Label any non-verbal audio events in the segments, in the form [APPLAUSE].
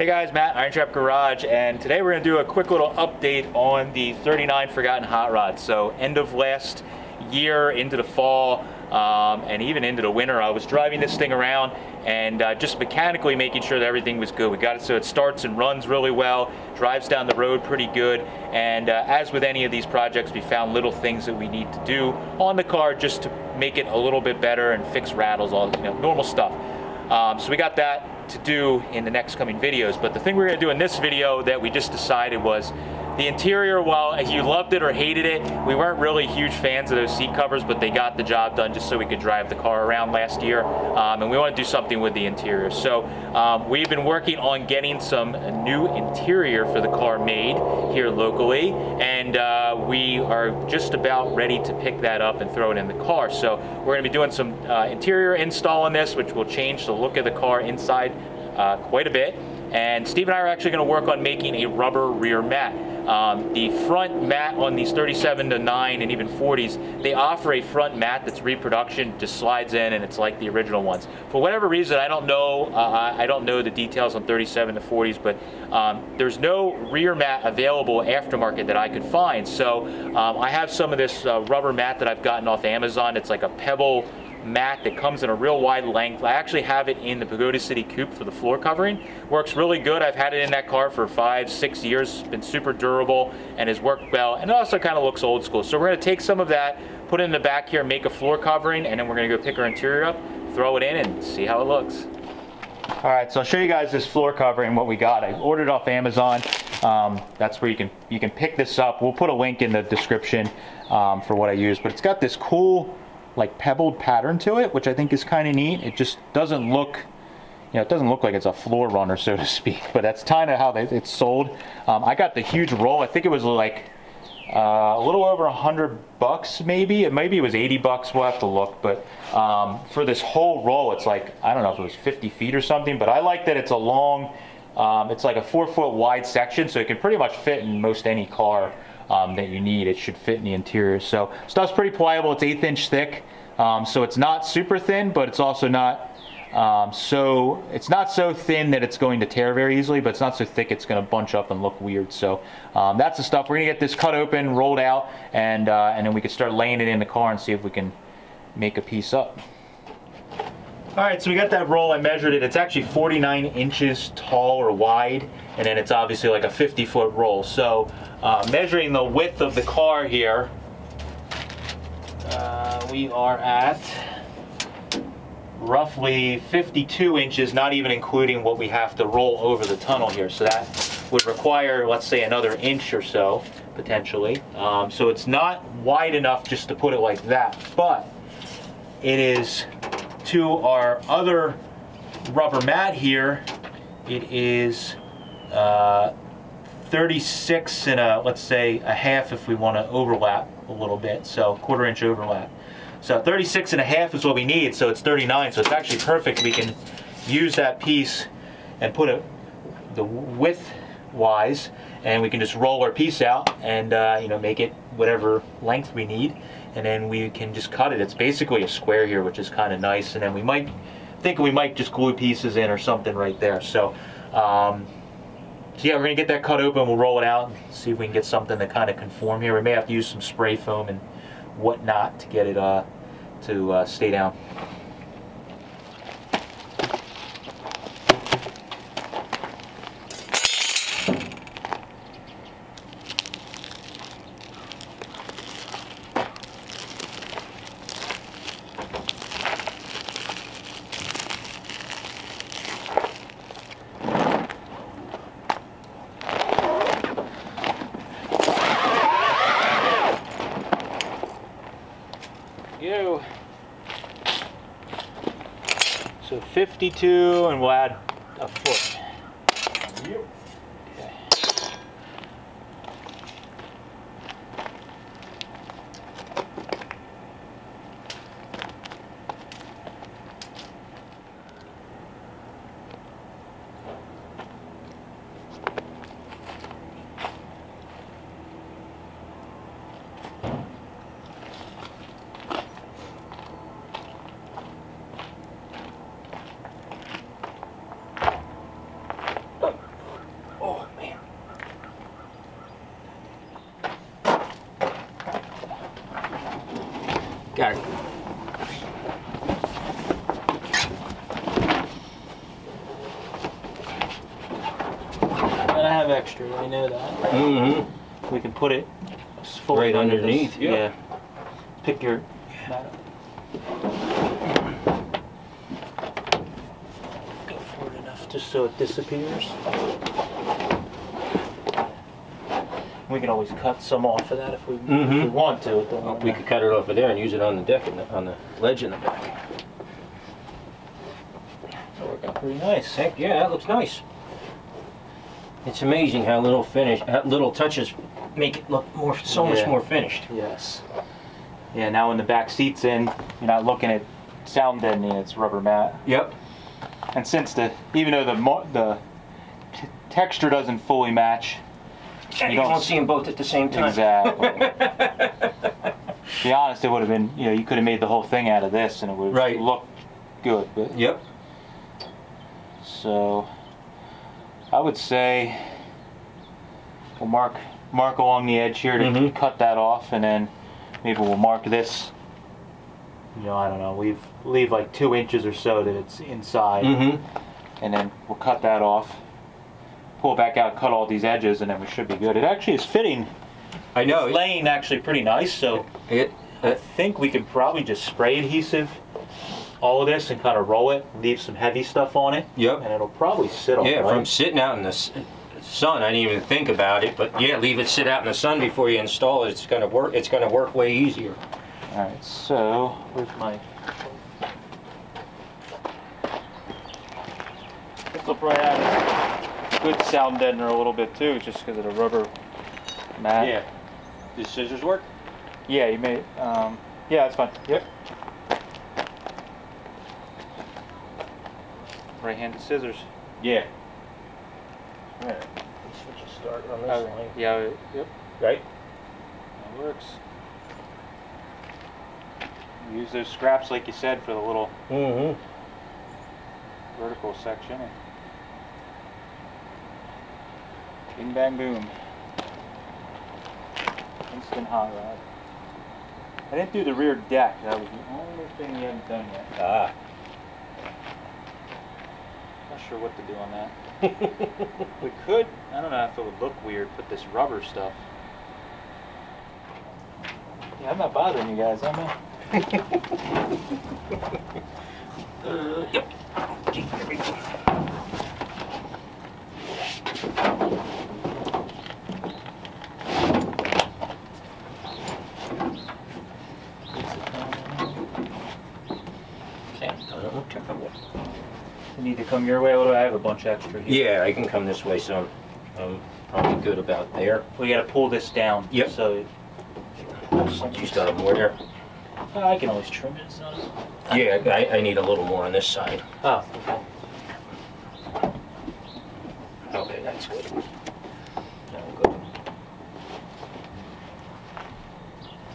Hey guys, Matt, Iron Trap Garage, and today we're to do a quick little update on the 39 Forgotten Hot Rod. So end of last year into the fall um, and even into the winter, I was driving this thing around and uh, just mechanically making sure that everything was good. We got it so it starts and runs really well, drives down the road pretty good, and uh, as with any of these projects, we found little things that we need to do on the car just to make it a little bit better and fix rattles, all you know, normal stuff. Um, so we got that to do in the next coming videos. But the thing we're gonna do in this video that we just decided was the interior, while if you loved it or hated it, we weren't really huge fans of those seat covers, but they got the job done just so we could drive the car around last year. Um, and we want to do something with the interior. So um, we've been working on getting some new interior for the car made here locally. And uh, we are just about ready to pick that up and throw it in the car. So we're going to be doing some uh, interior install on this, which will change the look of the car inside uh, quite a bit. And Steve and I are actually going to work on making a rubber rear mat. Um, the front mat on these 37 to 9 and even 40s, they offer a front mat that's reproduction, just slides in and it's like the original ones. For whatever reason, I don't know, uh, I don't know the details on 37 to 40s, but um, there's no rear mat available aftermarket that I could find. So um, I have some of this uh, rubber mat that I've gotten off Amazon. It's like a pebble mat that comes in a real wide length. I actually have it in the Pagoda City Coupe for the floor covering. Works really good. I've had it in that car for five, six years. It's been super durable and has worked well. And it also kind of looks old school. So we're going to take some of that, put it in the back here, make a floor covering, and then we're going to go pick our interior up, throw it in, and see how it looks. All right, so I'll show you guys this floor covering, what we got. I ordered off Amazon. Um, that's where you can you can pick this up. We'll put a link in the description um, for what I use. But it's got this cool like pebbled pattern to it, which I think is kind of neat. It just doesn't look, you know, it doesn't look like it's a floor runner, so to speak, but that's kind of how they, it's sold. Um, I got the huge roll. I think it was like uh, a little over a hundred bucks, maybe. It maybe it was 80 bucks. We'll have to look. But um, for this whole roll, it's like, I don't know if it was 50 feet or something, but I like that it's a long, um, it's like a four foot wide section, so it can pretty much fit in most any car um, that you need. It should fit in the interior. So stuff's pretty pliable. It's eighth inch thick. Um, so it's not super thin, but it's also not um, so it's not so thin that it's going to tear very easily, but it's not so thick it's going to bunch up and look weird. So um, that's the stuff. We're going to get this cut open, rolled out, and uh, and then we can start laying it in the car and see if we can make a piece up. All right, so we got that roll. I measured it. It's actually 49 inches tall or wide, and then it's obviously like a 50 foot roll. So uh, measuring the width of the car here, uh, we are at roughly 52 inches, not even including what we have to roll over the tunnel here. So that would require, let's say, another inch or so, potentially. Um, so it's not wide enough just to put it like that, but it is to our other rubber mat here, it is uh, 36 and a, let's say, a half if we want to overlap a little bit, so quarter inch overlap. So 36 and a half is what we need, so it's 39, so it's actually perfect. We can use that piece and put it the width wise, and we can just roll our piece out and uh, you know make it whatever length we need, and then we can just cut it. It's basically a square here, which is kind of nice, and then we might think we might just glue pieces in or something right there. So um, so yeah, we're gonna get that cut open, we'll roll it out, and see if we can get something to kind of conform here. We may have to use some spray foam and whatnot to get it uh, to uh, stay down. go. So 52 and we'll add a foot. Yep. Have. I know that. Mm-hmm. We can put it fully Right under this. underneath, yeah. Pick your. Go forward enough just so it disappears. We can always cut some off of that if we, if we Mhm. want to. It don't We could cut it off of there and use it on the deck, and the, on the ledge in the back. That work out pretty nice. Heck yeah, that looks nice. It's amazing how little finish, how little touches make it look more, so much more finished. Yes. Yeah, now when the back seat's in, you're not looking at sound deadening, it's rubber mat. Yep. And since the, even though the the t- texture doesn't fully match, And You you don't won't see them both at the same time. exactly. to [LAUGHS] be honest, it would have been, you know, you could have made the whole thing out of this and it would have Right. looked good. But Yep. so, I would say we'll mark mark along the edge here to Mhm. cut that off, and then maybe we'll mark this. You know, I don't know. Leave leave like two inches or so that it's inside, Mm-hmm. and then we'll cut that off. Pull back out, cut all these edges, and then we should be good. It actually is fitting. I know. It's laying actually pretty nice, so It, I think we can probably just spray adhesive all of this and kind of roll it, leave some heavy stuff on it, yep. and it'll probably sit all Yeah, right. from sitting out in the sun, I didn't even think about it, but yeah, leave it sit out in the sun before you install it. It's gonna work. It's gonna work way easier. All right, so where's my? This will probably have a good sound deadener a little bit too, just because of the rubber mat. Yeah. Do scissors work? Yeah, you may. Um, yeah, that's fine. Yep. Right-handed scissors. Yeah. Alright. Switch a start on this Uh, line. yeah. Yep. Right? That works. Use those scraps like you said for the little Mm-hmm. vertical section. And bing bang boom. Instant hot rod. I didn't do the rear deck. That was the only thing you haven't done yet. Ah. Sure what to do on that. [LAUGHS] We could. I don't know if it would look weird. Put this rubber stuff. Yeah, I'm not bothering you guys, am I? [LAUGHS] Uh, yep. Okay, doesn't look terrible. You need to come your way. What do I have? A bunch extra here. Yeah, I can come this way, so I'm probably good about there. We got to pull this down. Yep. So it, You still have more there? Uh, I can always trim it. As- Yeah, I, I need a little more on this side. Oh, okay. Okay, that's good. Now we'll go.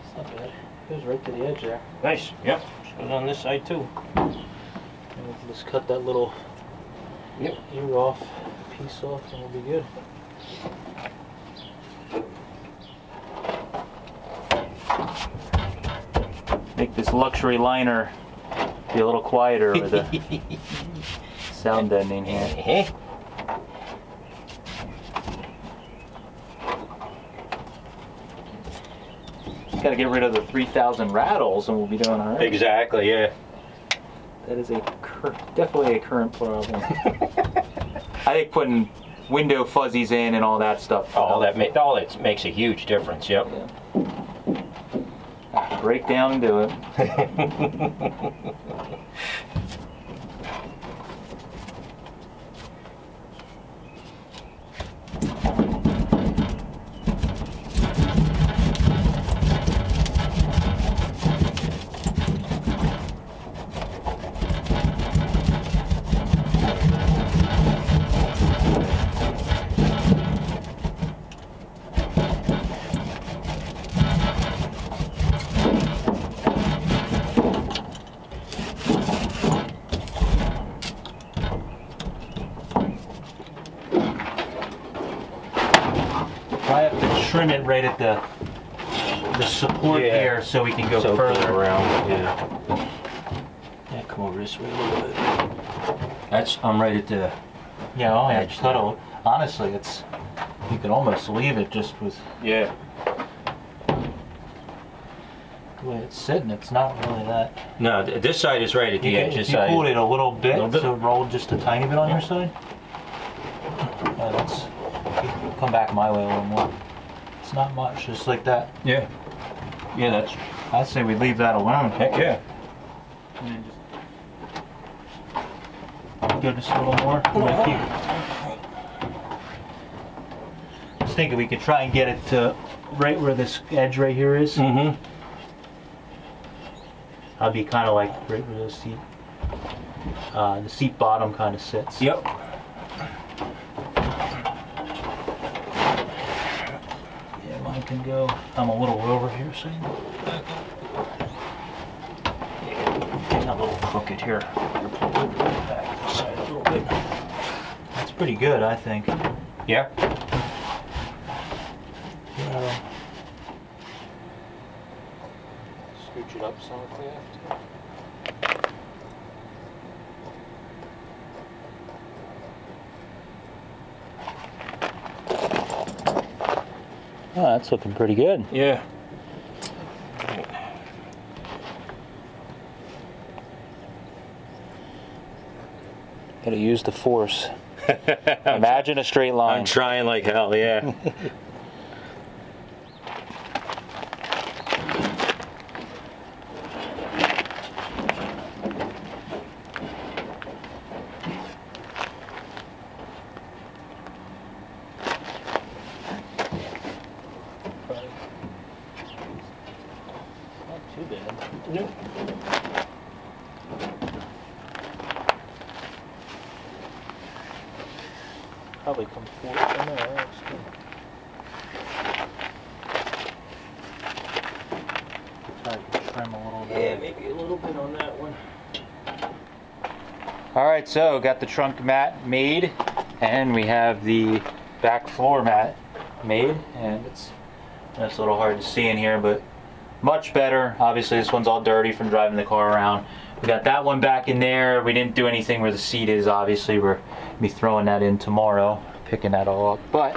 It's not bad. Goes right to the edge there. Nice, yep. Goes on this side too. And we can just cut that little Yep. ear off, piece off, and we'll be good. Make this luxury liner be a little quieter with the [LAUGHS] sound deadening here. [LAUGHS] Got to get rid of the 3,000 rattles, and we'll be doing all right. Exactly, yeah. That is a cur- definitely a current problem. [LAUGHS] I think putting window fuzzies in and all that stuff. All that ma- all that makes a huge difference, yep. To break down and do it. [LAUGHS] trim it right at the the support Yeah. here so we can go So further. around, yeah. Yeah, come over this way a little bit. That's, I'm right at the, Yeah, oh, I'll have Edge to honestly, it's you could almost leave it just with Yeah. the way it's sitting. It's not really that. No, this side is right at You the can, edge. if This you side. pulled it a little bit, Little bit. so roll just a tiny bit on your side. Yeah, that's come back my way a little more. It's not much, just like that. Yeah. Yeah, that's. I'd say we leave that alone. Heck yeah. And then just go just a little more. Like you- I was thinking we could try and get it to right where this edge right here is. Mm-hmm. I'll be kind of like right where the seat, uh, the seat bottom kind of sits. Yep. Yeah, mine can go. I'm a little over here, so you getting a little crooked here. Back this side a little bit. That's pretty good, I think. Yeah. Yeah. Scooch it up some if we have to. Oh, that's looking pretty good. Yeah. Gotta use the force. [LAUGHS] Imagine a straight line. I'm trying like hell. Yeah. [LAUGHS] Not too bad. Probably come forward from there. That's good. Try to trim a little bit. maybe a little bit on that one. All right, so got the trunk mat made, and we have the back floor mat made, and it's that's a little hard to see in here, but much better. Obviously, this one's all dirty from driving the car around. We got that one back in there. We didn't do anything where the seat is. Obviously, we're be throwing that in tomorrow, picking that all up. But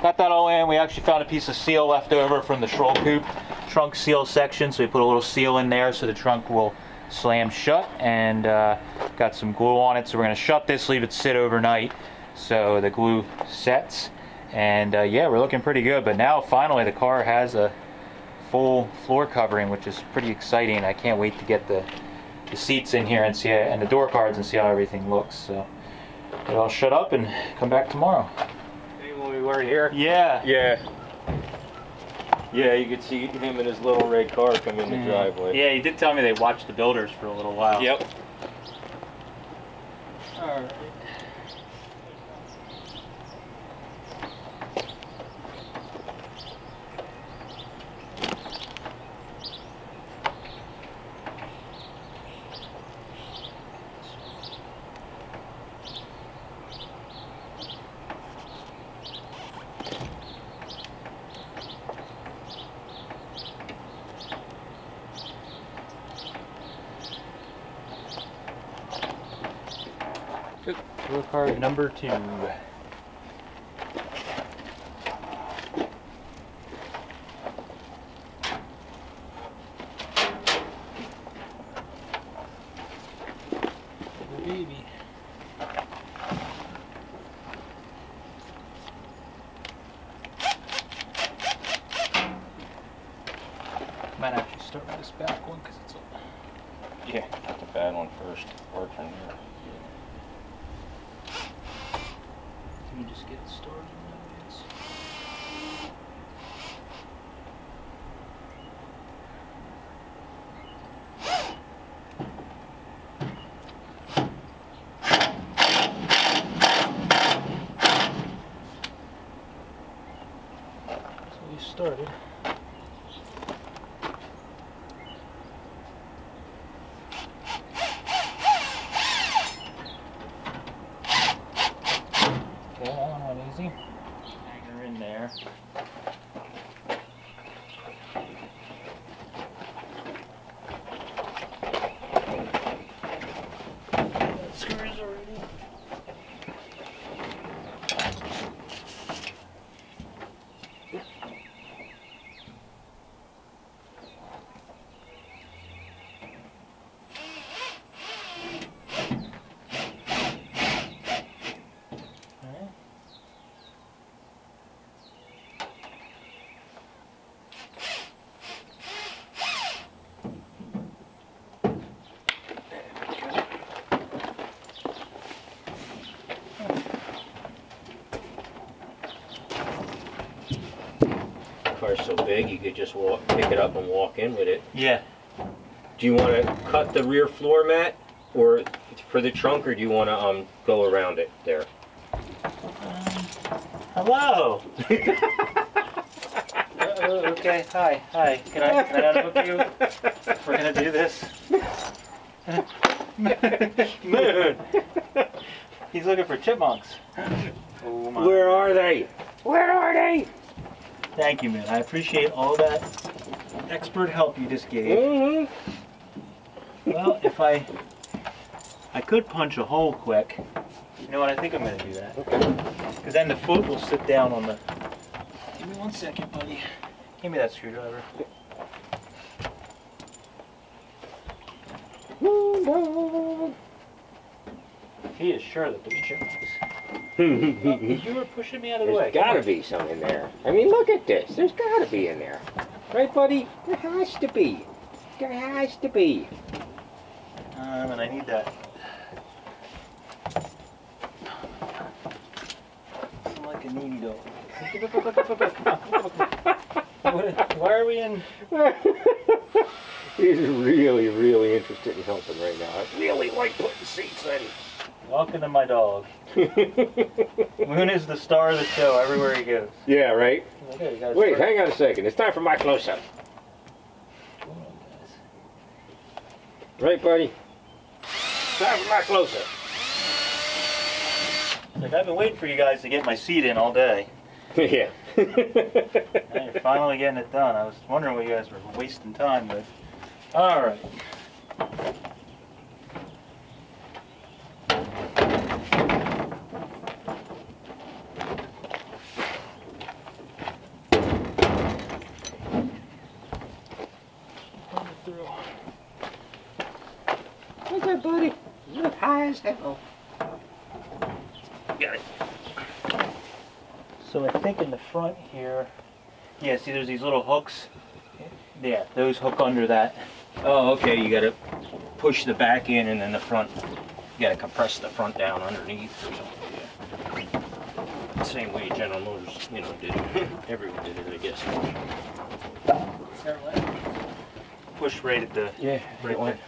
got that all in. We actually found a piece of seal left over from the Schroll Coupe trunk seal section, so we put a little seal in there so the trunk will slam shut and uh, got some glue on it. So we're going to shut this leave it sit overnight. So the glue sets and uh, yeah we're looking pretty good. But now finally the car has a full floor covering which is pretty exciting. I can't wait to get the, the seats in here and see it, and the door cards and see how everything looks. So I'll shut up and come back tomorrow. When we were here. yeah. Yeah. Yeah, you could see him and his little red car come in the driveway. yeah he did tell me they watched the builders for a little while Yep. Alright. Door card number two. Baby. Might actually start with this back one because it's a Yeah, get the bad one first. Work from there. Can you just get started in that way? It's- So we started. Okay, that one went easy. Hanger in there. Got Screws already. car is so big, you could just walk, pick it up and walk in with it. Yeah. Do you want to cut the rear floor mat, or for the trunk, or do you want to um go around it there? Hello. Uh, okay. Hi. Hi. Can I can I unhook you? If we're gonna do this. Moon. [LAUGHS] He's looking for chipmunks. Oh my. Where are they? Where are they? Thank you, man. I appreciate all that expert help you just gave. Mm-hmm. Well, if I I could punch a hole quick. You know what? I think I'm gonna do that. Okay. Because then the foot will sit down on the. Give me one second, buddy. Give me that screwdriver. He is sure that there's chipmunks. You were pushing me out of the way. There's gotta be some in there. I mean, look at this. There's gotta be in there. Right, buddy? There has to be. There has to be. Um, and I need that. I'm like a needy dog. [LAUGHS] Why are we in? [LAUGHS] He's really, really interested in helping right now. I really like putting seats in. Welcome to my dog. [LAUGHS] Moon is the star of the show everywhere he goes. yeah, right? Okay, Wait, hang on a second. It's time for my close-up. Hold on, guys. Right, buddy? Time for my close-up. Like I've been waiting for you guys to get my seat in all day. [LAUGHS] yeah. You're finally getting it done. I was wondering what you guys were wasting time with. All right. Buddy? You look high as hell. Got it. So I think in the front here, yeah, see there's these little hooks. Yeah, those hook under that. Oh, okay. You gotta push the back in and then the front. You gotta compress the front down underneath or something. Yeah. Same way General Motors, you know, did it. [LAUGHS] Everyone did it, I guess. Push right at the. Yeah, Right right there.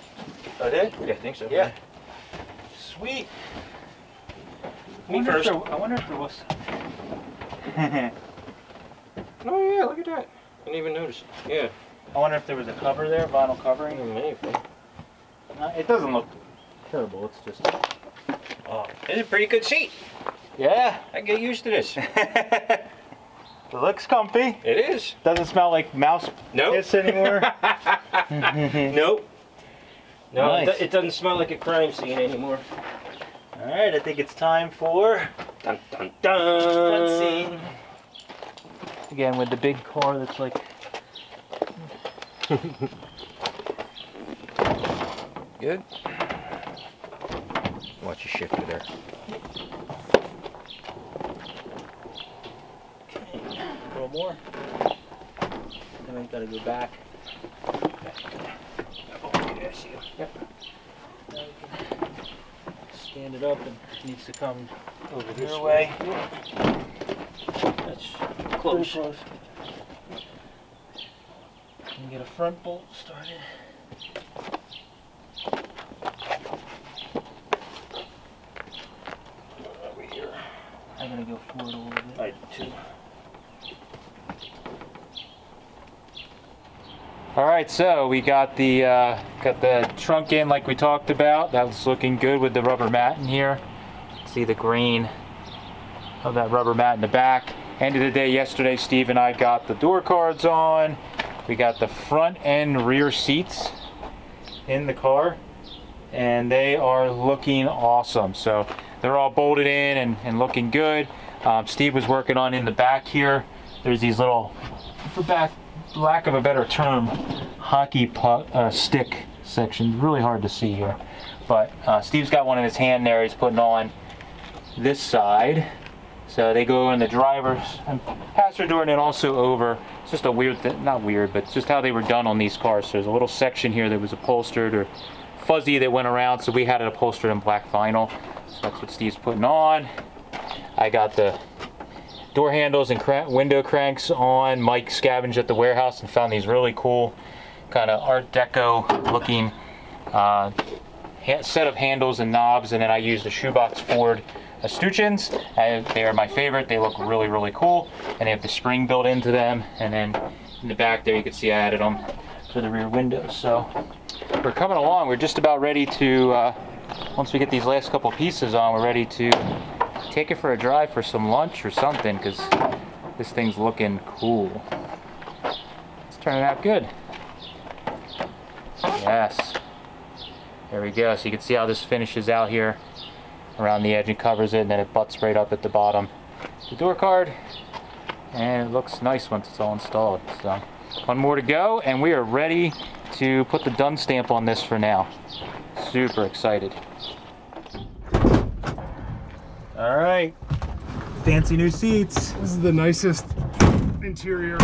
Oh, did? Yeah, I think so. Yeah. Sweet. I Me wonder, first. If there, I wonder if there was. [LAUGHS] Oh yeah, look at that. I didn't even notice. Yeah. I wonder if there was a cover there, vinyl covering. Maybe. Uh, it doesn't look terrible. It's just. Oh, it's a pretty good seat. Yeah. I get used to this. [LAUGHS] it looks comfy. It is. Doesn't smell like mouse Nope. piss anymore. [LAUGHS] Nope. No, it, Nice. do- it doesn't smell like a crime scene anymore. All right, I think it's time for Dun dun front dun. seat. Again, with the big car that's like. Good. Watch your shifter there. Okay, a little more. Then we gotta go back. Yep. We can stand it up and it needs to come over your way. That's Pretty close. close. And get a front bolt started. Over here. I'm gonna go forward a little bit. I do too. All right, so we got the uh, got the trunk in like we talked about. That was looking good with the rubber mat in here. See the green of that rubber mat in the back. End of the day yesterday, Steve and I got the door cards on. We got the front and rear seats in the car, and they are looking awesome. So they're all bolted in and, and looking good. Um, Steve was working on in the back here. There's these little, for back, lack of a better term, hockey puck, uh, stick section. Really hard to see here. But uh, Steve's got one in his hand there. He's putting on this side. So they go in the driver's and passenger door and then also over. It's just a weird thing, not weird, but just how they were done on these cars. So there's a little section here that was upholstered or fuzzy that went around. So we had it upholstered in black vinyl. So that's what Steve's putting on. I got the door handles and window cranks on. Mike scavenged at the warehouse and found these really cool kind of Art Deco looking uh, set of handles and knobs. And then I used the Shoebox Ford escutcheons. they are my favorite. They look really, really cool. And they have the spring built into them. And then in the back there, you can see I added them for the rear windows. So we're coming along. We're just about ready to, uh, once we get these last couple pieces on, we're ready to take it for a drive for some lunch or something because this thing's looking cool. It's turning out good. Yes. There we go. So you can see how this finishes out here around the edge and covers it and then it butts right up at the bottom. The door card and it looks nice once it's all installed. So one more to go and we are ready to put the done stamp on this for now. Super excited. All right, fancy new seats. This is the nicest interior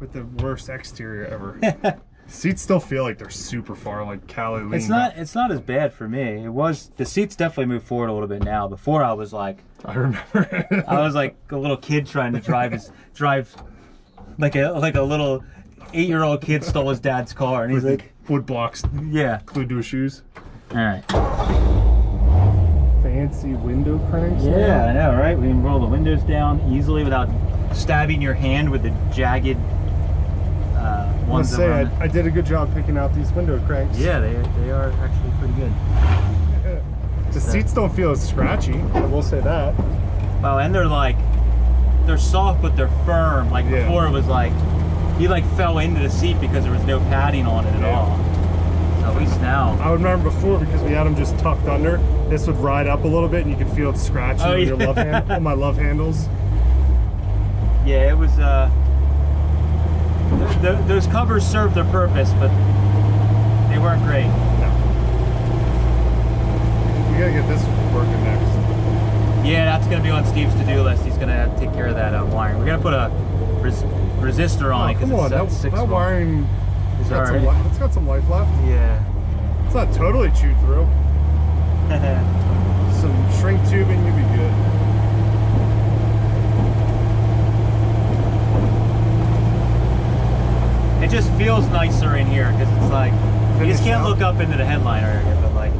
with the worst exterior ever. [LAUGHS] seats still feel like they're super far, like Cali. It's not. It's not as bad for me. It was. The seats definitely moved forward a little bit now. Before I was like. I remember. I was like a little kid trying to drive his [LAUGHS] drive, like a like a little eight year old kid stole his dad's car and he's with like wood blocks. Yeah. Glued to his shoes. All right fancy window cranks. Yeah, now. I know, right? We can roll the windows down easily without stabbing your hand with the jagged uh, ones. I say, I, did a good job picking out these window cranks. Yeah, they, they are actually pretty good. [LAUGHS] the so. seats don't feel as scratchy, I will say that. Well, and they're like, they're soft, but they're firm. Like yeah. before it was like, he like fell into the seat because there was no padding on it at yeah. all. At least now. I would remember before because we had them just tucked under. This would ride up a little bit and you could feel it scratching oh, on, yeah. your love hand, on my love handles. Yeah, it was, uh, th th those covers served their purpose, but they weren't great. No. We gotta get this working next. Yeah, that's gonna be on Steve's to-do list. He's gonna take care of that uh, wiring. We're gonna put a res resistor on oh, it because it's that, six that wiring it's got, some, it's got some life left. Yeah. It's not totally chewed through. [LAUGHS] some shrink tubing, you'd be good. It just feels nicer in here because it's like Finished you just can't out. look up into the headliner area, but like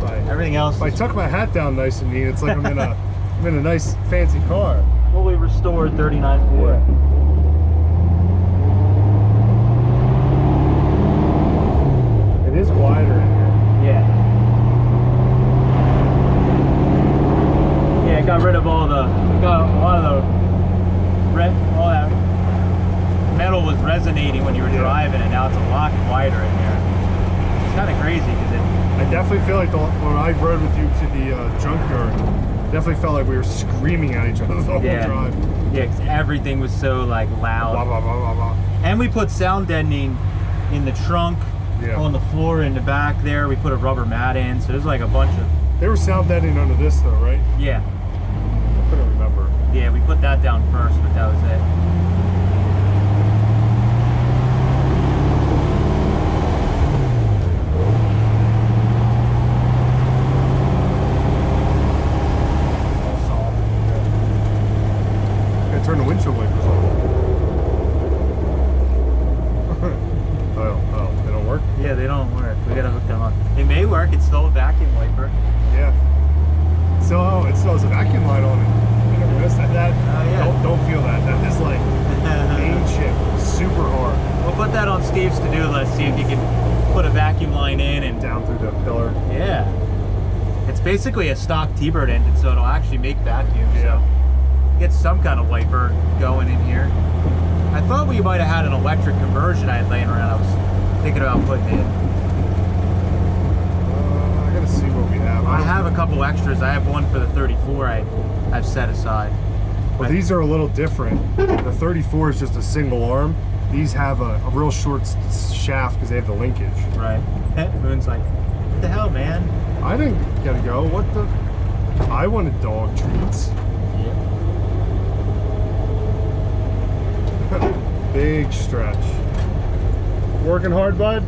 right. everything else. If I tuck my hat down nice and neat, it's like I'm in a [LAUGHS] I'm in a nice fancy car. Fully restored 39 Ford. Yeah. got when you were yeah. driving, and now it's a lot quieter in here. It's kind of crazy because it. I definitely feel like the, when I rode with you to the uh, junkyard, definitely felt like we were screaming at each other the whole yeah. drive. Yeah, because everything was so like loud. Blah, blah, blah, and we put sound deadening in the trunk, yeah. on the floor, in the back there. We put a rubber mat in, so there's like a bunch of. They were sound deadening under this though, right? Yeah. I couldn't remember. Yeah, we put that down first, but that was it. The windshield wipers [LAUGHS] on. oh, oh, they don't work? Yeah, they don't work. We gotta hook them up. It may work, it's still a vacuum wiper. Yeah. So, oh, it still has a vacuum light on it notice that? that uh, yeah. don't, don't feel that. That is like [LAUGHS] main chip, super hard. We'll put that on Steve's to-do list, see if you can put a vacuum line in and... Down through the pillar. Yeah. It's basically a stock T-Bird engine, so it'll actually make vacuum, yeah. so get some kind of wiper going in here. I thought we might have had an electric conversion I had laying around. I was thinking about putting in. Uh, I gotta see what we have. I, I have a couple extras. I have one for the 34. I I've set aside. Well, but these are a little different. The 34 is just a single arm. These have a, a real short shaft because they have the linkage. Right. Moon's like, what the hell, man? I didn't get to go. What the? I wanted dog treats. Yeah. Big stretch. Working hard, bud?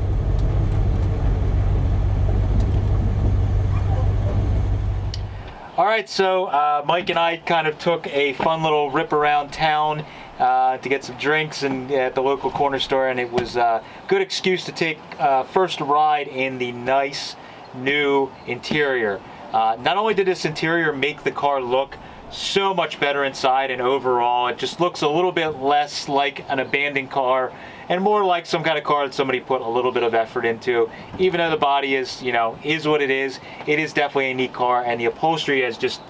All right, so uh, Mike and I kind of took a fun little rip around town uh, to get some drinks and at the local corner store, and it was a good excuse to take uh, first ride in the nice new interior. Uh, not only did this interior make the car look so much better inside and overall, it just looks a little bit less like an abandoned car and more like some kind of car that somebody put a little bit of effort into. Even though the body is, you know, is what it is, it is definitely a neat car and the upholstery has just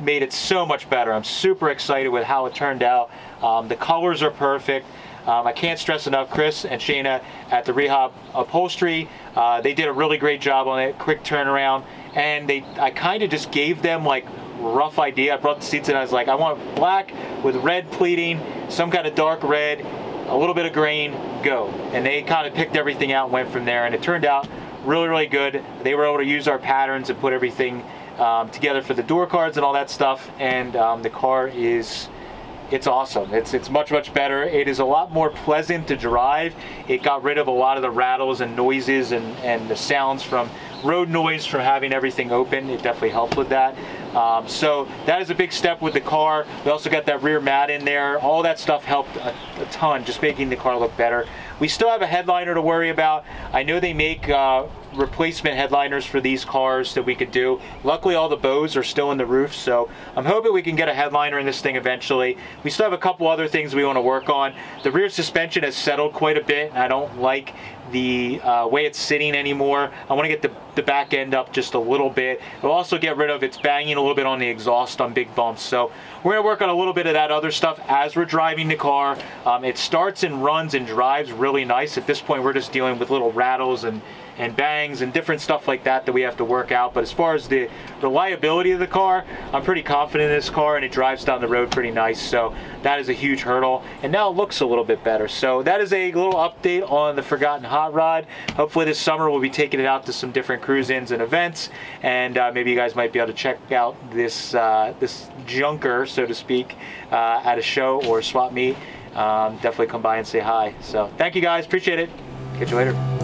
made it so much better. I'm super excited with how it turned out. Um, the colors are perfect. Um, I can't stress enough, Chris and Shana at the Rehab Upholstery, uh, they did a really great job on it, quick turnaround, and they I kind of just gave them like rough idea. I brought the seats in, I was like, I want black with red pleating, some kind of dark red, a little bit of grain, go. And they kind of picked everything out and went from there, and it turned out really, really good. They were able to use our patterns and put everything um, together for the door cards and all that stuff, and um, the car is it's awesome. It's it's much much better. It is a lot more pleasant to drive. It got rid of a lot of the rattles and noises and and the sounds from road noise from having everything open. It definitely helped with that. Um, so that is a big step with the car. We also got that rear mat in there. All that stuff helped a, a ton, just making the car look better. We still have a headliner to worry about. I know they make uh, replacement headliners for these cars that we could do. Luckily all the bows are still in the roof so I'm hoping we can get a headliner in this thing eventually. We still have a couple other things we want to work on. The rear suspension has settled quite a bit. I don't like the uh, way it's sitting anymore. I want to get the, the back end up just a little bit. It'll also get rid of its banging a little bit on the exhaust on big bumps. So we're going to work on a little bit of that other stuff as we're driving the car. Um, it starts and runs and drives really nice. At this point we're just dealing with little rattles and and bangs and different stuff like that that we have to work out. But as far as the reliability of the car, I'm pretty confident in this car and it drives down the road pretty nice. So that is a huge hurdle. And now it looks a little bit better. So that is a little update on the Forgotten Rod. Hopefully this summer we'll be taking it out to some different cruise-ins and events. And uh, maybe you guys might be able to check out this, uh, this junker, so to speak, uh, at a show or swap meet. Um, definitely come by and say hi. So thank you guys, appreciate it. Catch you later.